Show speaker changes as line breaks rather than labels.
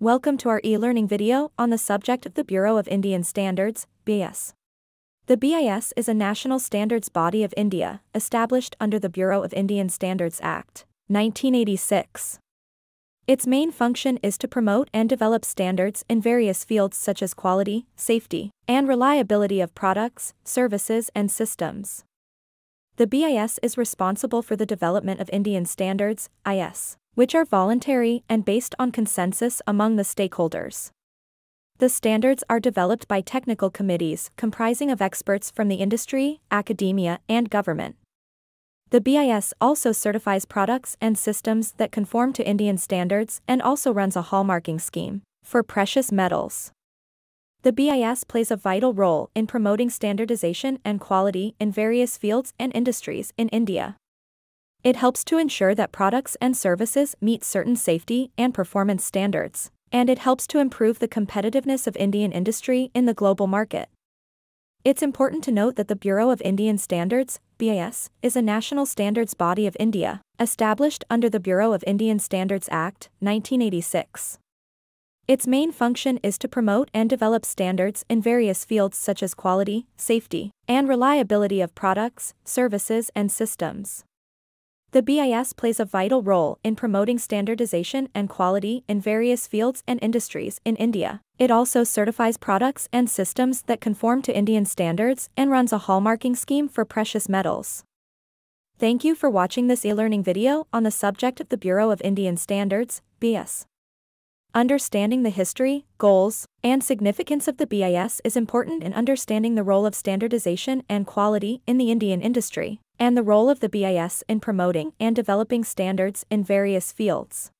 Welcome to our e-learning video on the subject of the Bureau of Indian Standards, BIS. The BIS is a national standards body of India, established under the Bureau of Indian Standards Act, 1986. Its main function is to promote and develop standards in various fields such as quality, safety, and reliability of products, services and systems. The BIS is responsible for the development of Indian standards, IS, which are voluntary and based on consensus among the stakeholders. The standards are developed by technical committees comprising of experts from the industry, academia, and government. The BIS also certifies products and systems that conform to Indian standards and also runs a hallmarking scheme for precious metals. The BIS plays a vital role in promoting standardization and quality in various fields and industries in India. It helps to ensure that products and services meet certain safety and performance standards, and it helps to improve the competitiveness of Indian industry in the global market. It's important to note that the Bureau of Indian Standards, BIS, is a national standards body of India, established under the Bureau of Indian Standards Act, 1986. Its main function is to promote and develop standards in various fields such as quality, safety, and reliability of products, services, and systems. The BIS plays a vital role in promoting standardization and quality in various fields and industries in India. It also certifies products and systems that conform to Indian standards and runs a hallmarking scheme for precious metals. Thank you for watching this e-learning video on the subject of the Bureau of Indian Standards, BIS. Understanding the history, goals, and significance of the BIS is important in understanding the role of standardization and quality in the Indian industry, and the role of the BIS in promoting and developing standards in various fields.